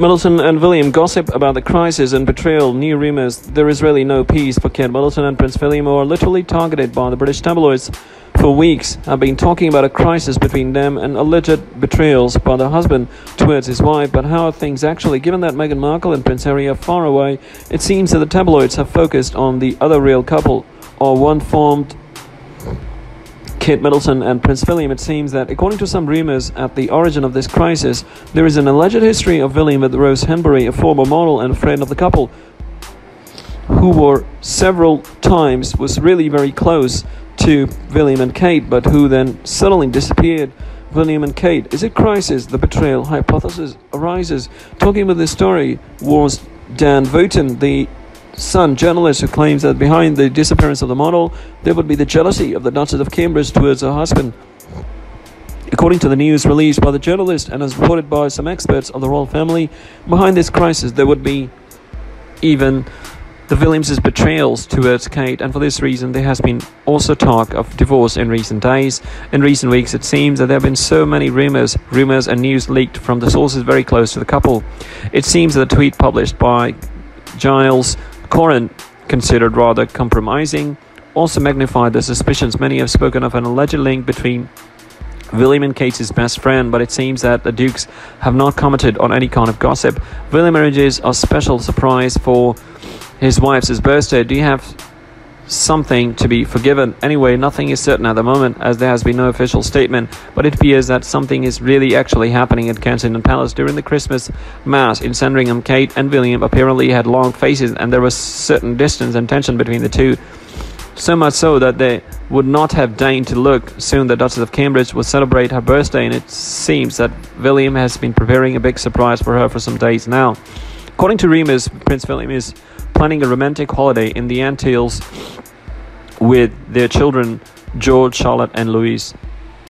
Middleton and William gossip about the crisis and betrayal. New rumours. There is really no peace for Kate Middleton and Prince William, who are literally targeted by the British tabloids for weeks. Have been talking about a crisis between them and alleged betrayals by the husband towards his wife. But how are things actually? Given that Meghan Markle and Prince Harry are far away, it seems that the tabloids have focused on the other real couple, or one formed Kate Middleton and Prince William, it seems that, according to some rumors at the origin of this crisis, there is an alleged history of William with Rose Hanbury, a former model and friend of the couple, who were several times was really very close to William and Kate, but who then suddenly disappeared. William and Kate. Is it crisis? The betrayal hypothesis arises. Talking about this story was Dan Wootton, the Sun journalist who claims that behind the disappearance of the model, there would be the jealousy of the Duchess of Cambridge towards her husband. According to the news released by the journalist and as reported by some experts of the royal family, behind this crisis there would be even the Williams' betrayals towards Kate, and for this reason, there has been also talk of divorce in recent days. In recent weeks, it seems that there have been so many rumors, rumors and news leaked from the sources very close to the couple. It seems that a tweet published by Giles Coren, considered rather compromising, also magnified the suspicions many have spoken of an alleged link between William and Kate's best friend, but it seems that the Dukes have not commented on any kind of gossip. William arranges a special surprise for his wife's birthday. Do you have something to be forgiven. Anyway, nothing is certain at the moment as there has been no official statement, but it appears that something is really actually happening at Kensington Palace during the Christmas Mass in Sandringham. Kate and William apparently had long faces and there was certain distance and tension between the two. So much so that they would not have deigned to look. Soon the Duchess of Cambridge will celebrate her birthday and it seems that William has been preparing a big surprise for her for some days now. According to rumors, Prince William is planning a romantic holiday in the Antilles with their children George, Charlotte, and Louise.